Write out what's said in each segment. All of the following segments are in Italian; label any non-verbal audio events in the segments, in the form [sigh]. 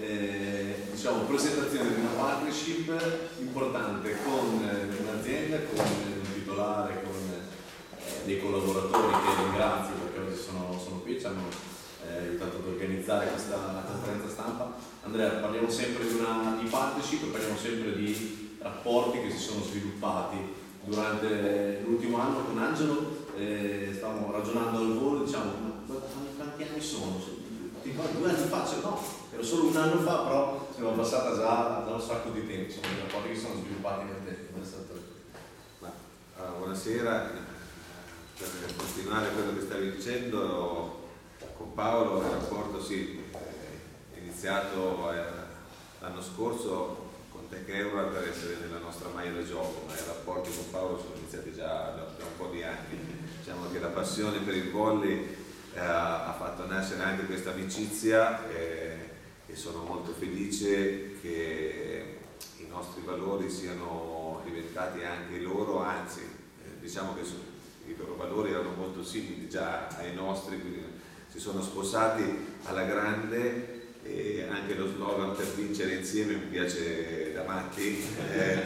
eh, diciamo, presentazione di una partnership importante con eh, un'azienda, con un titolare, con eh, dei collaboratori che ringrazio perché oggi sono, sono qui, ci hanno eh, aiutato ad organizzare questa conferenza stampa. Andrea, parliamo sempre di, una, di partnership, parliamo sempre di rapporti che si sono sviluppati durante l'ultimo anno con Angelo. Eh, stavamo ragionando al volo, diciamo, quanti anni sono? Due anni fa? Cioè, no, era solo un anno fa, però siamo passata già, già un sacco di tempo, sono dei rapporti che sono sviluppati nel tempo. Allora, buonasera, per continuare quello che stavi dicendo, con Paolo il rapporto sì, è iniziato eh, l'anno scorso con Tech Euro per essere nella nostra maglia da gioco, ma i rapporti con Paolo sono iniziati già da, da un po' di anni. Diciamo che la passione per il volley eh, ha fatto nascere anche questa amicizia eh, e sono molto felice che i nostri valori siano diventati anche loro, anzi eh, diciamo che i loro valori erano molto simili già ai nostri, quindi si sono sposati alla grande e anche lo slogan per vincere insieme mi piace da matti, eh,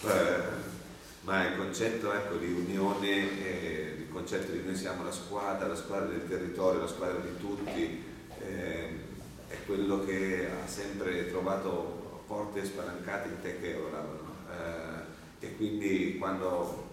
[laughs] ma il concetto ecco, di unione, concetto di noi siamo la squadra, la squadra del territorio, la squadra di tutti, eh, è quello che ha sempre trovato porte spalancate in Tech Eurolab eh, e quindi quando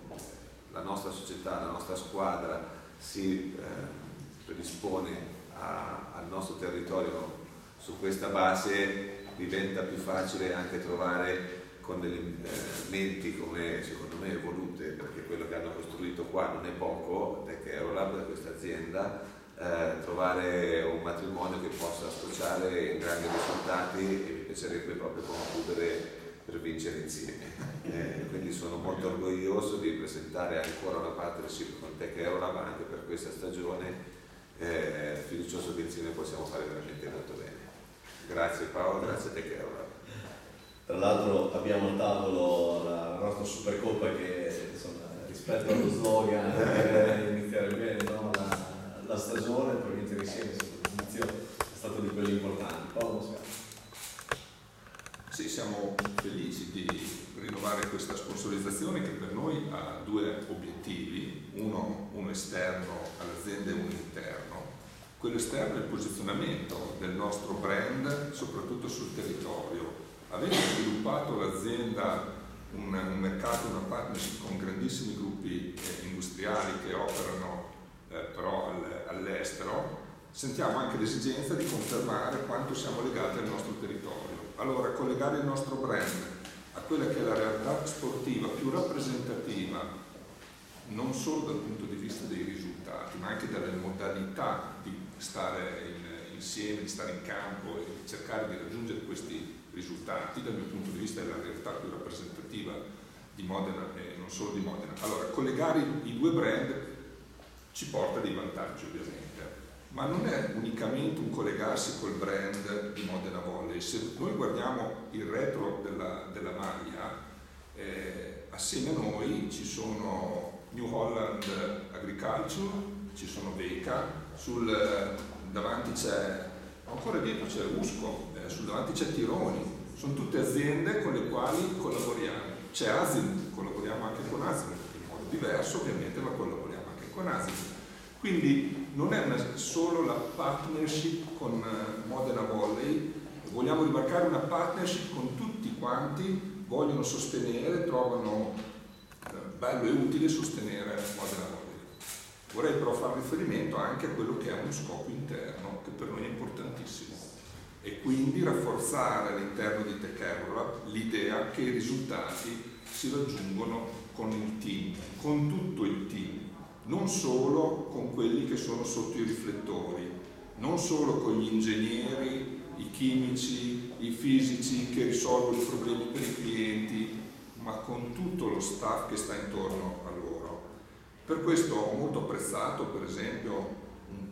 la nostra società, la nostra squadra si eh, predispone a, al nostro territorio su questa base diventa più facile anche trovare con delle eh, menti come secondo me evolute, perché quello che hanno costruito qua non è poco, Tech Aerolab, questa azienda, eh, trovare un matrimonio che possa associare grandi risultati e mi piacerebbe proprio concludere per vincere insieme. [laughs] Eh, quindi sono molto orgoglioso di presentare ancora una partnership con Tech Aerolab anche per questa stagione eh, fiducioso che insieme possiamo fare veramente molto bene. Grazie Paolo, grazie a te che Tra l'altro abbiamo al tavolo la nostra Supercoppa che rispetto allo slogan per iniziare bene no? la, la, stagione per vincere insieme è stato di quelli importanti. Paolo, sì, siamo felici di rinnovare questa sponsorizzazione che per noi ha due obiettivi, uno, uno esterno all'azienda e uno interno. Quello esterno è il posizionamento del nostro brand soprattutto sul territorio. Avendo sviluppato l'azienda un, un mercato, una partnership con grandissimi gruppi eh, industriali che operano eh, però all, all'estero, sentiamo anche l'esigenza di confermare quanto siamo legati al nostro territorio. Allora, collegare il nostro brand a quella che è la realtà sportiva più rappresentativa, non solo dal punto di vista dei risultati, ma anche dalle modalità di stare in, insieme, di stare in campo e cercare di raggiungere questi risultati, dal mio punto di vista è la realtà più rappresentativa di Modena e non solo di Modena. Allora, collegare i due brand ci porta dei vantaggi ovviamente ma non è unicamente un collegarsi col brand di Modena Volley. Se noi guardiamo il retro della, della maglia, eh, assieme a noi ci sono New Holland Agriculture, ci sono Veca, sul, davanti c'è, ancora dietro c'è Usco, eh, sul davanti c'è Tironi, sono tutte aziende con le quali collaboriamo. C'è Asim, collaboriamo anche con Asim, in modo diverso ovviamente, ma collaboriamo anche con Asim quindi non è una, solo la partnership con uh, Modena Volley, vogliamo rimarcare una partnership con tutti quanti vogliono sostenere, trovano uh, bello e utile sostenere Modena Volley. Vorrei però fare riferimento anche a quello che è uno scopo interno che per noi è importantissimo e quindi rafforzare all'interno di Tech l'idea che i risultati si raggiungono con il team, con tutto il team non solo con quelli che sono sotto i riflettori, non solo con gli ingegneri, i chimici, i fisici che risolvono i problemi per i clienti, ma con tutto lo staff che sta intorno a loro. Per questo ho molto apprezzato, per esempio,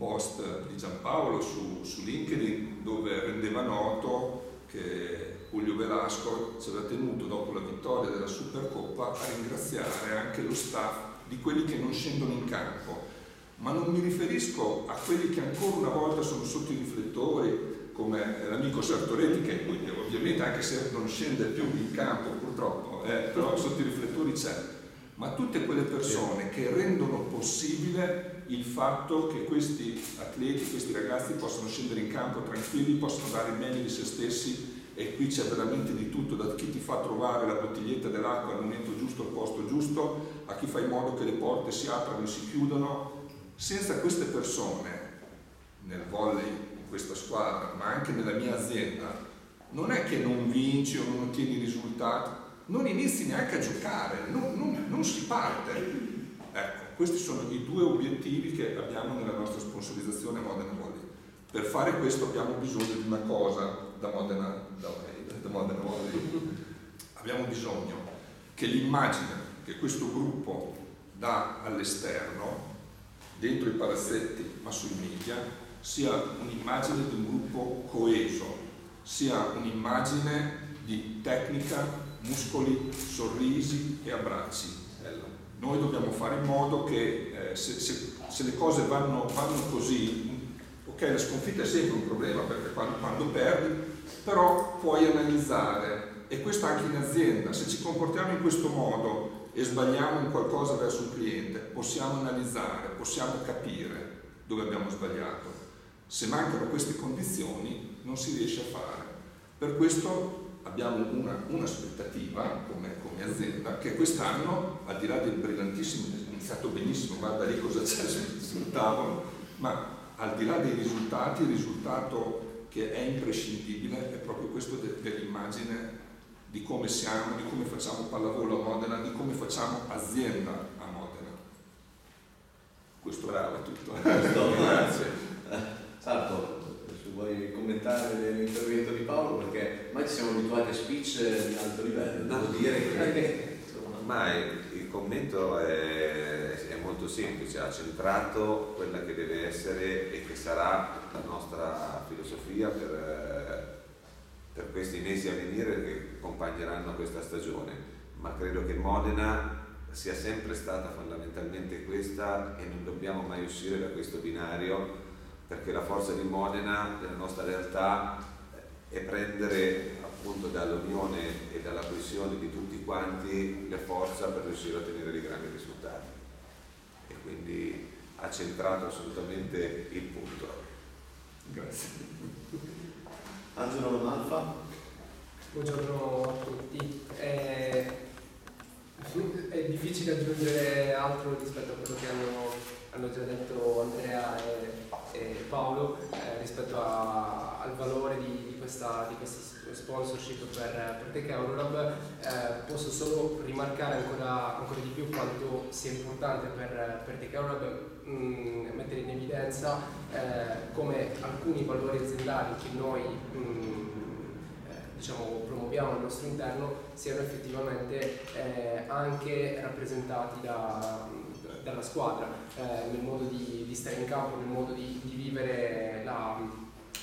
post di Giampaolo su, su LinkedIn dove rendeva noto che Julio Velasco ci aveva tenuto dopo la vittoria della Supercoppa a ringraziare anche lo staff di quelli che non scendono in campo, ma non mi riferisco a quelli che ancora una volta sono sotto i riflettori come l'amico Sartoretti, che ovviamente anche se non scende più in campo purtroppo, eh, però sotto i riflettori c'è, ma tutte quelle persone che rendono possibile il fatto che questi atleti, questi ragazzi possano scendere in campo tranquilli, possano dare il meglio di se stessi e qui c'è veramente di tutto, da chi ti fa trovare la bottiglietta dell'acqua al momento giusto, al posto giusto, a chi fa in modo che le porte si aprano e si chiudano. Senza queste persone nel volley, in questa squadra, ma anche nella mia azienda, non è che non vinci o non ottieni risultati, non inizi neanche a giocare, non, non, non si parte. Questi sono i due obiettivi che abbiamo nella nostra sponsorizzazione Modena Volley. Per fare questo abbiamo bisogno di una cosa da Modena, da, da Modena Volley. Abbiamo bisogno che l'immagine che questo gruppo dà all'esterno, dentro i palazzetti ma sui media, sia un'immagine di un gruppo coeso, sia un'immagine di tecnica, muscoli, sorrisi e abbracci. Noi dobbiamo fare in modo che eh, se, se, se, le cose vanno, vanno, così, ok, la sconfitta è sempre un problema perché quando, quando perdi, però puoi analizzare, e questo anche in azienda, se ci comportiamo in questo modo e sbagliamo in qualcosa verso un cliente, possiamo analizzare, possiamo capire dove abbiamo sbagliato. Se mancano queste condizioni non si riesce a fare. Per questo abbiamo una, un'aspettativa come, come, azienda che quest'anno, al di là del brillantissimo, è iniziato benissimo, guarda lì cosa c'è sul, tavolo, ma al di là dei risultati, il risultato che è imprescindibile è proprio questo de, dell'immagine di come siamo, di come facciamo pallavolo a Modena, di come facciamo azienda a Modena. Questo è tutto. [laughs] Grazie. Salto, se vuoi commentare l'intervento di Paolo, perché ormai ci siamo abituati a speech di alto livello, devo dire che... [laughs] Ormai il commento è, è, molto semplice, ha centrato quella che deve essere e che sarà la nostra filosofia per, per questi mesi a venire che accompagneranno questa stagione, ma credo che Modena sia sempre stata fondamentalmente questa e non dobbiamo mai uscire da questo binario perché la forza di Modena nella nostra realtà è prendere appunto dall'unione e dalla coesione di tutti quanti le forza per riuscire a ottenere dei grandi risultati e quindi ha centrato assolutamente il punto. Grazie. Angelo Malfa. Buongiorno a tutti. È, è difficile aggiungere altro rispetto a quello che hanno, hanno già detto Andrea e eh, Paolo eh, rispetto a, al valore di, di, questa, di, questa, sponsorship per, per Tech Eurolab eh, posso solo rimarcare ancora, ancora, di più quanto sia importante per, per Tech Eurolab mm, mettere in evidenza eh, come alcuni valori aziendali che noi mh, mm, eh, diciamo, promuoviamo al nostro interno siano effettivamente eh, anche rappresentati da dalla squadra, eh, nel modo di, di, stare in campo, nel modo di, di vivere la,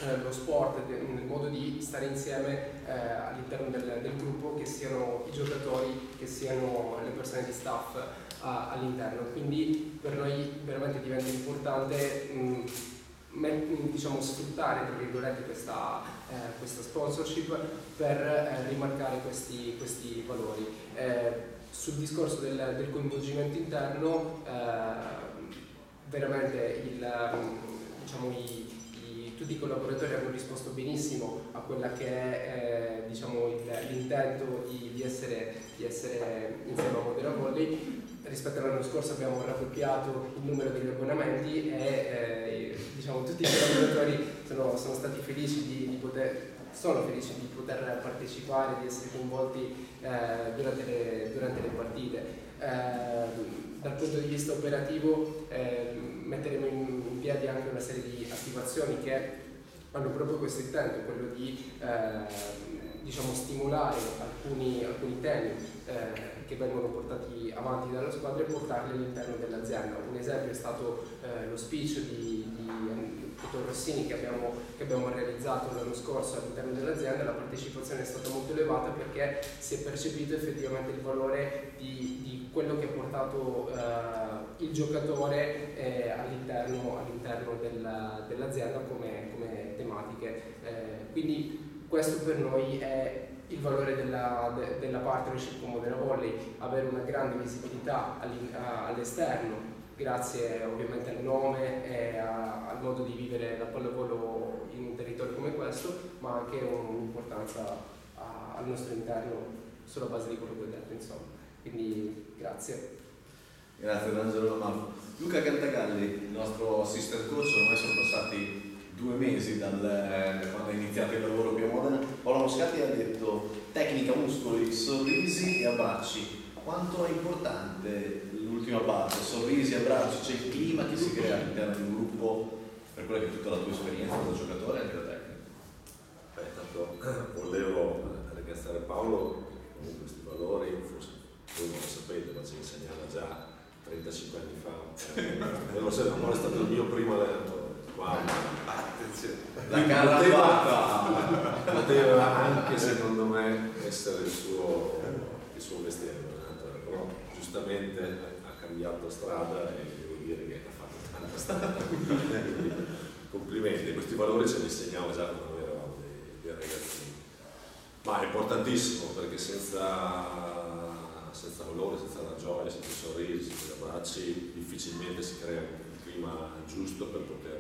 eh, lo sport, nel modo di stare insieme eh, all'interno del, del, gruppo, che siano i giocatori, che siano le persone di staff all'interno. Quindi per noi veramente diventa importante mh, diciamo, sfruttare questa, eh, questa, sponsorship per eh, rimarcare questi, questi valori. Eh, sul discorso del, del coinvolgimento interno, eh, veramente il, diciamo, i, i, tutti i collaboratori hanno risposto benissimo a quella che è eh, diciamo, l'intento di, di, essere, di, essere, insieme a Modena Volley. Rispetto all'anno scorso abbiamo raddoppiato il numero degli abbonamenti e eh, diciamo, tutti i collaboratori sono, sono stati felici di, di poter felici di poter partecipare, di essere coinvolti eh, durante, le, durante, le, partite. Eh, dal punto di vista operativo eh, metteremo in, in, piedi anche una serie di attivazioni che hanno proprio questo intento, quello di eh, diciamo, stimolare alcuni, alcuni temi eh, che vengono portati avanti dalla squadra e portarli all'interno dell'azienda. Un esempio è stato eh, lo speech di, di dottor Rossini che abbiamo, che abbiamo realizzato l'anno scorso all'interno dell'azienda, la partecipazione è stata molto elevata perché si è percepito effettivamente il valore di, di quello che ha portato eh, il giocatore eh, all'interno, all'interno della, dell'azienda come, come tematiche. Eh, quindi questo per noi è il valore della, de, della partnership con Modena Volley, avere una grande visibilità all'esterno, grazie ovviamente al nome e a, al modo di vivere la pallavolo in un territorio come questo, ma anche un'importanza al nostro interno sulla base di quello che ho detto, insomma. Quindi grazie. Grazie D'Angelo Lamalfo. Luca Cantagalli, il nostro assistant coach, ormai sono passati due mesi dal, quando è iniziato il lavoro qui a Modena. Paolo Moscati ha detto tecnica, muscoli, sorrisi e abbracci. Quanto è importante l'ultima parte, sorrisi, abbracci, c'è il clima che si crea all'interno di un gruppo per quella che è tutta la tua esperienza da giocatore e anche da tecnico? Beh, tanto volevo ringraziare Paolo con questi valori, forse voi non lo sapete, ma ci insegnava già 35 anni fa. [laughs] Eh, lo so, è stato il mio primo allenatore. Wow. Attenzione. La poteva, [laughs] poteva anche secondo me essere il suo, il suo mestiere, però giustamente ha cambiato strada e devo dire che ha fatto tanta strada. complimenti, questi valori ce li insegnavo già quando eravamo dei, dei ragazzini. Ma è importantissimo perché senza senza valore, senza la gioia, senza i sorrisi, senza abbracci, difficilmente si crea un clima giusto per poter,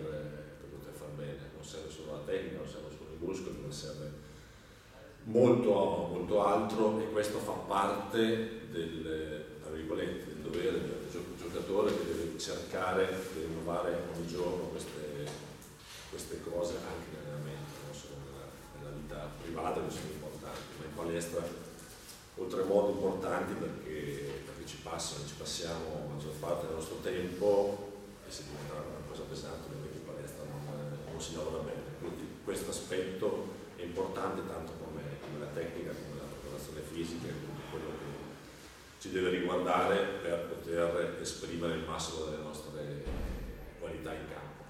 per poter far bene. Non serve solo la tecnica, non serve solo i muscoli, ma serve molto, molto altro e questo fa parte del, del dovere del giocatore che deve cercare di rinnovare ogni giorno queste, queste cose anche nell'allenamento, non solo nella, nella vita privata che sono importanti, ma in palestra oltremodo importanti perché, perché, ci passano, ci passiamo la maggior parte del nostro tempo e se diventa una cosa pesante ovviamente in palestra non, non si lavora bene. Quindi questo aspetto è importante tanto come, come la tecnica, come la preparazione fisica e tutto quello che ci deve riguardare per poter esprimere il massimo delle nostre qualità in campo.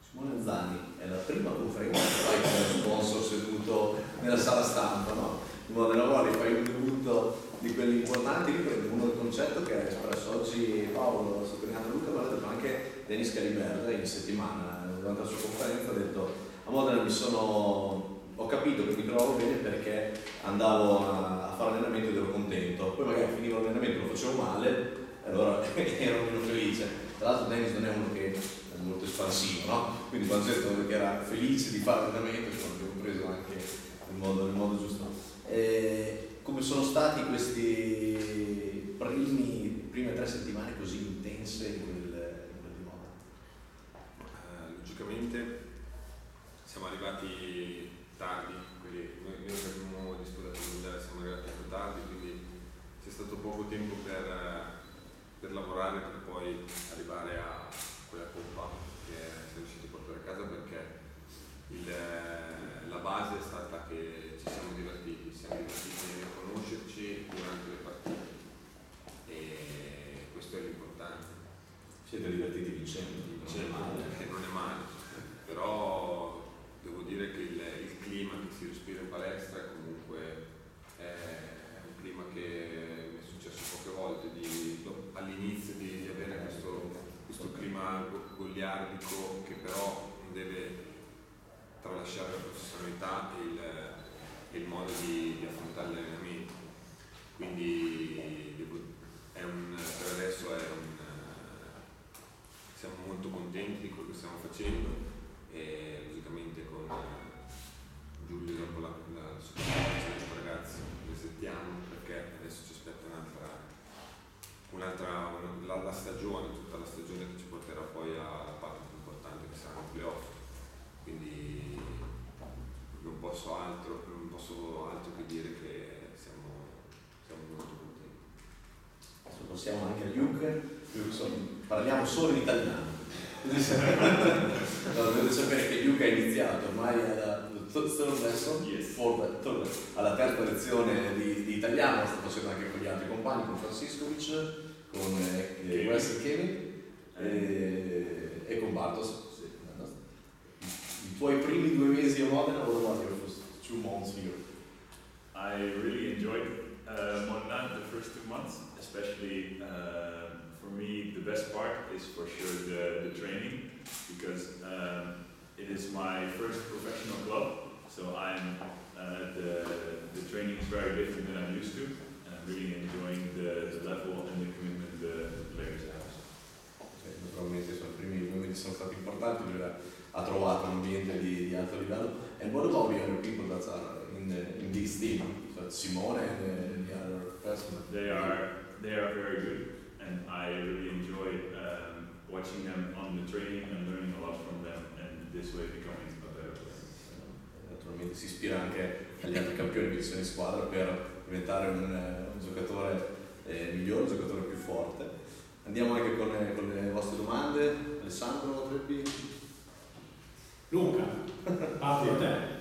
Simone Zani è la prima conferenza che fai come sponsor seduto nella sala stampa, no? in modo da lavori, fai un debutto di quelli importanti, riprendo uno del concetto che ha espresso oggi Paolo, ha sottolineato Luca, ma anche Denis Caliberda in settimana, durante la sua conferenza ha detto a Modena mi sono, ho capito che mi trovavo bene perché andavo a, fare allenamento ed ero contento, poi magari finivo l'allenamento e lo facevo male e allora [laughs] ero meno felice. Tra l'altro Dennis non è uno che è molto espansivo, no? Quindi quando detto che era felice di fare allenamento, ho preso anche nel modo, nel modo giusto. Eh, come sono stati questi primi, prime tre settimane così intense in? Logicamente siamo arrivati tardi, quindi noi, noi abbiamo disputato mondiale, siamo arrivati più tardi, quindi c'è stato poco tempo per, per lavorare per poi arrivare a quella coppa che siamo riusciti a portare a casa perché il, la base è stata che ci siamo divertiti, siamo divertiti a conoscerci durante le partite e questo è l'importante. Siete divertiti vincendo, non è male. Che non è male, però devo dire che il, il, clima che si respira in palestra è comunque è un clima che mi è successo poche volte di, all'inizio di, di avere questo, questo clima goliardico che però non deve tralasciare la professionalità e il, e il modo di, di affrontare l'allenamento. Quindi un, per adesso un, siamo molto contenti di quello che stiamo facendo e logicamente con Giulio dopo la, la sconfitta ragazzi resettiamo perché adesso ci aspetta un'altra, un'altra la, la, stagione, tutta la stagione che ci porterà poi alla parte più importante che saranno i playoff. Quindi non posso altro, non posso altro che dire che siamo, siamo molto contenti. Adesso passiamo anche a Luke, parliamo solo in italiano. no, dovete sapere che Luke ha iniziato ormai alla, yes. alla terza lezione di, di, italiano, sta facendo anche con gli altri compagni, con Franciscovic, con eh, Wes Kevin e, e con Bartos tuoi primi due mesi a Modena, what about your first two months here? I really enjoyed uh, Modena the first two months, especially uh, for me, the best part is for sure the, the training because um, it is my first professional club. So I'm uh, the the training is very different than I'm used to, and I'm really enjoying the, the level and the commitment the, the players have. Naturalmente sono i primi momenti sono stati importanti, lui ha- trovato un ambiente di, di alto livello. And what about the other people that are in, the, in this team? So Simone and the, the other person? They are they are very good, and I really enjoy um, watching them on the training and learning a lot from them, and this way becoming a better player. Eh, Naturalmente si ispira anche agli altri campioni che ci sono in squadra per diventare un, eh, un giocatore eh, migliore, un giocatore più forte. Andiamo anche con, le- con le vostre domande. Alessandro Trebbi? Luca, parlo a te.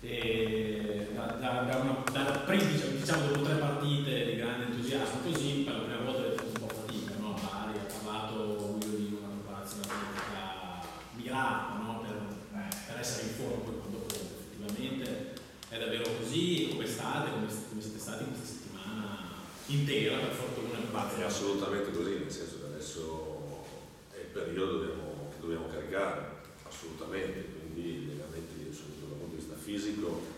E da, da, da una, da prima, diciamo, dopo tre partite di grande entusiasmo così, per la prima volta avete fatto un po' fatica, no? Bari ha parlato lui di una preparazione atletica mirata, no? per, per essere in forma poi quando conta. Effettivamente è davvero così, come state, come, come siete stati questa intera, per fortuna, È grazie. assolutamente così, nel senso che adesso è il periodo dobbiamo- che dobbiamo caricare, assolutamente, quindi i legamenti soprattutto dal punto di vista fisico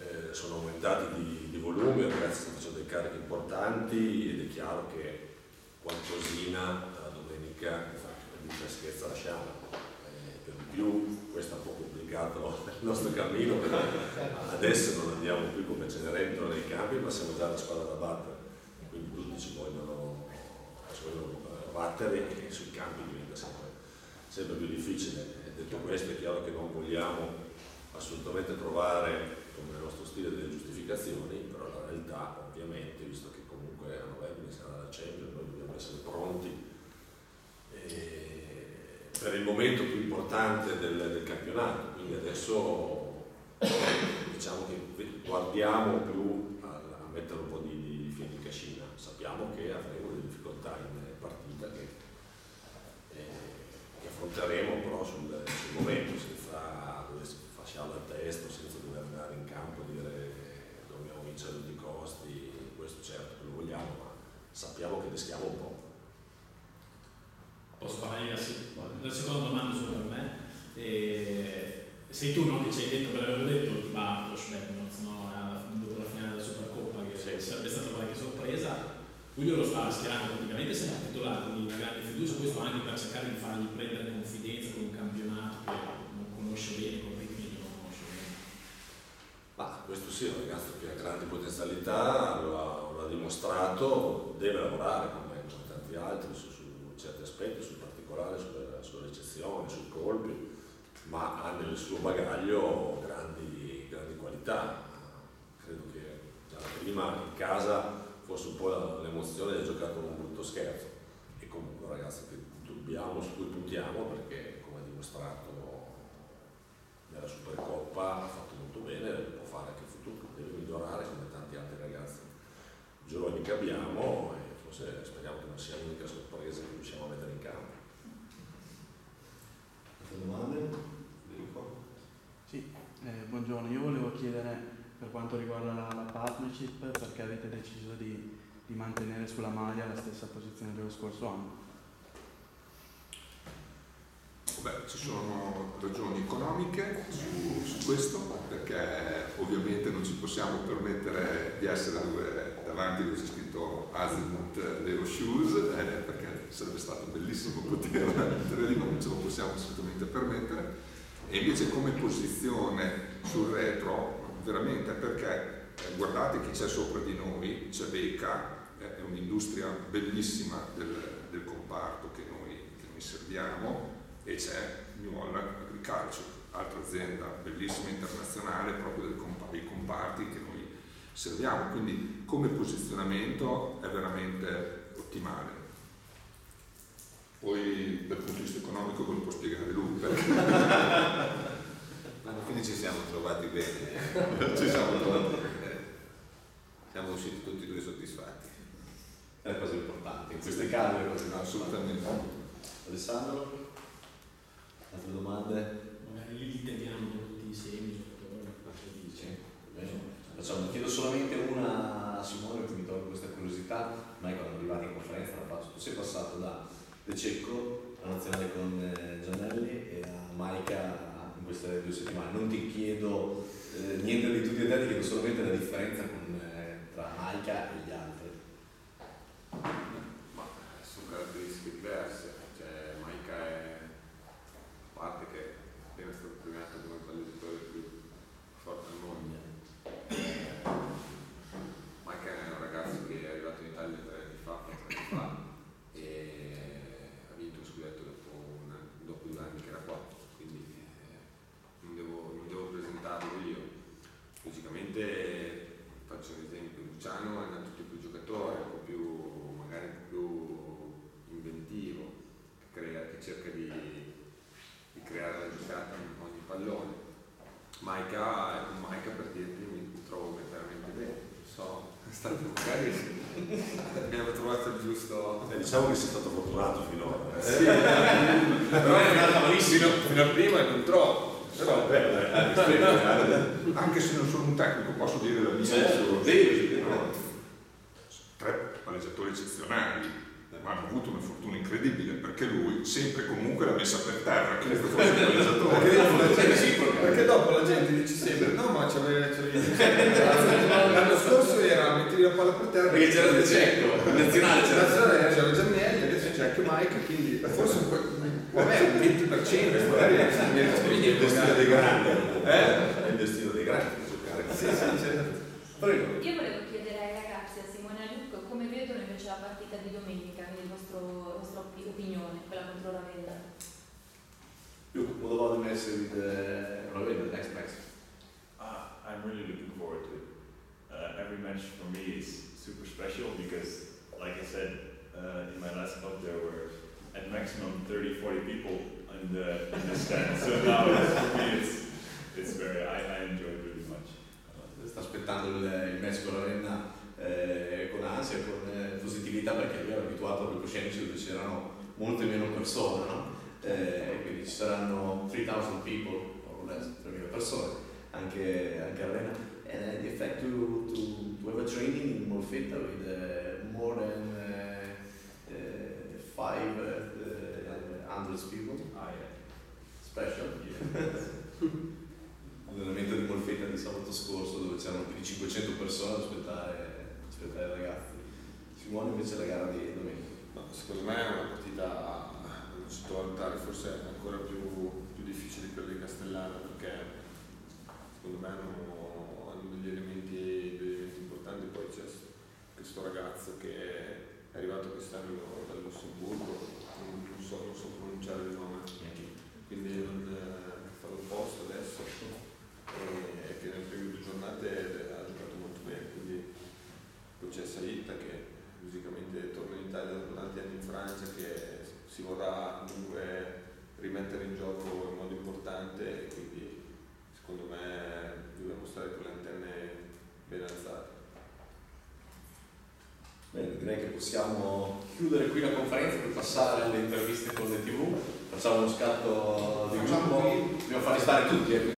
eh, sono aumentati di, di volume, i ragazzi stanno facendo dei carichi importanti ed è chiaro che qualcosina la domenica di freschezza lasciamo. Eh, per di più questo ha un po' complicato il nostro cammino adesso non andiamo più come Cenerentola nei campi ma siamo già la squadra da battere quindi tutti ci vogliono, ci vogliono eh, battere e sui campi diventa sempre, sempre più difficile. E detto questo è chiaro che non vogliamo assolutamente trovare come nel nostro stile delle giustificazioni, però la realtà ovviamente, visto che comunque a novembre inizierà la Champions, noi dobbiamo essere pronti eh, per il momento più importante del, del campionato, adesso diciamo che guardiamo più a, a mettere un po' di, di, di fili in cascina. Sappiamo che avremo delle difficoltà in partita che, eh, che affronteremo però sul, sul momento, senza dover fasciare la testa, senza dover andare in campo e dire eh, dobbiamo vincere a tutti i costi, questo certo che lo vogliamo, ma sappiamo che rischiamo un po'. Posso fare la, se- la seconda domanda solo per me? E sei tu no, che ci hai detto, ve l'avevo detto di Bartos, Becknoz, no? Alla- dopo la finale della Supercoppa che Sì. sarebbe stata qualche sorpresa. Lui lo stava schierando praticamente sempre titolare, quindi una grande fiducia, questo anche per cercare di fargli prendere confidenza con un campionato che non conosce bene, con ritmi che non conosce bene. Ma questo sì, è un ragazzo che ha grandi potenzialità, lo ha, lo ha dimostrato, deve lavorare come, come tanti altri su, su certi aspetti, sul particolare, sulla, sulla ricezione, sui colpi, ma ha nel suo bagaglio grandi, grandi qualità. Credo che già prima in casa fosse un po' l'emozione di aver giocato un brutto scherzo e comunque un ragazzo che dobbiamo, su cui puntiamo perché come ha dimostrato nella Supercoppa ha fatto molto bene, può fare anche in futuro, deve migliorare come tanti altri ragazzi giovani che abbiamo e forse speriamo che non sia l'unica sorpresa che riusciamo a mettere in campo. Altre domande? Sì, eh, buongiorno, io volevo chiedere per quanto riguarda la, la partnership perché avete deciso di, di mantenere sulla maglia la stessa posizione dello scorso anno. Beh, ci sono ragioni economiche su, su questo, perché ovviamente non ci possiamo permettere di essere dove, davanti dove c'è scritto Azimut Leo Shoes, eh, perché sarebbe stato bellissimo poter mettere lì, ma non ce lo possiamo assolutamente permettere. E invece come posizione sul retro, veramente perché eh, guardate chi c'è sopra di noi, c'è Beca, eh, è un'industria bellissima del, del comparto che noi, che noi serviamo e c'è New Holland Agriculture, altra azienda bellissima internazionale proprio compa- dei comparti che noi serviamo, quindi come posizionamento è veramente ottimale. Poi dal punto di vista economico ve lo può spiegare lui, [laughs] Ma fine ci siamo trovati bene, [laughs] ci siamo trovati bene. Siamo usciti tutti e due soddisfatti. È la cosa importante, in queste case è la cosa importante. assolutamente. Alessandro? Altre domande? Magari lì li teniamo tutti insieme? Bene. Facciamo, chiedo solamente una a Simone che mi tolgo questa curiosità, mai quando arrivate in conferenza la faccio passato da De Cecco, la nazionale con eh, Giannelli e a Maika in queste due settimane. Non ti chiedo eh, niente di tutti e tre, ti chiedo solamente la differenza con, eh, tra Maika e gli altri. Ma sono caratteristiche diverse, cioè Maika è a parte che è appena stato premiato come palleggiatore più forte al mondo. Eh, Maika è un ragazzo che è arrivato in Italia tre anni fa, quattro anni fa e ha vinto un scudetto dopo, un anno- dopo due anni che era qua, quindi eh, non, devo, non devo presentarlo io. Logicamente faccio un esempio, Luciano è un altro tipo di giocatore, un po' più magari un po' più inventivo, che, crea- che cerca di, di creare la giocata in ogni pallone. Maika, con Maika per dirti mi trovo veramente bene, non so, è stato magari abbiamo trovato il giusto. Eh, diciamo che sei stato fortunato finora. eh. Sì, però è andata malissimo fino a prima e non troppo. Però Vabbè, dai, rispetto, eh. Anche se non sono un tecnico posso dire la mia. Certo, Devi. No. Tre palleggiatori eccezionali ma hanno avuto una fortuna incredibile perché lui sempre comunque l'ha messa per terra, chiunque fosse il palleggiatore. Perché dopo la gente dice sempre no ma scorso [laughs] metti la palla per terra Perché c'era De Cecco, nazionale c'era Nazionale c'era Giannelli adesso c'è anche Mike quindi forse un po' vabbè un 20% magari È il destino dei grandi. Eh? È il destino dei grandi giocare. sì sì certo Prego. Io volevo chiedere ai ragazzi, a Simone e a Luca, come vedono invece la partita di domenica, quindi il vostro, la vostra opi- opinione, quella contro Ravenna. Luke, what about the match with uh, Ravenna, the next match? Uh, I'm really looking forward to it. Uh, every match for me is super special because, like I said uh, in my last club, there were at maximum 30, 40 people in the in the stand. So now it's, for me, it's it's very I, I enjoy it really much. Sta aspettando il, il match con Ravenna eh, con ansia, con eh, positività perché lui era abituato a palcoscenici dove c'erano molte meno persone, no? Eh, quindi ci saranno 3000 people, o less, 3.000 persone, anche, anche a Ravenna. And uh, the effect to, to, to have a training in Molfetta with uh, more than uh, uh, five uh, hundred people, Ah, yeah. special. [laughs] L'allenamento di Molfetta di sabato scorso dove c'erano più di 500 persone ad aspettare, aspettare i ragazzi. Simone invece la gara di domenica. No, secondo me è una partita da non sottovalutare, forse ancora più, più difficile di quella di Castellana perché secondo me hanno, hanno degli, elementi, degli elementi importanti, poi c'è questo ragazzo che è arrivato quest'anno dal Lussemburgo, non, non so, non so pronunciare il nome, quindi non, eh, fa l'opposto adesso e che nelle prime due giornate ha giocato molto bene, quindi poi c'è Saita che musicalmente torna in Italia dopo tanti anni in Francia che si vorrà comunque rimettere in gioco in modo importante e quindi secondo me dobbiamo stare con le antenne ben alzate. Bene, direi che possiamo chiudere qui la conferenza per passare alle interviste con le tv. Facciamo uno scatto di gruppo, dobbiamo farli stare tutti. eh.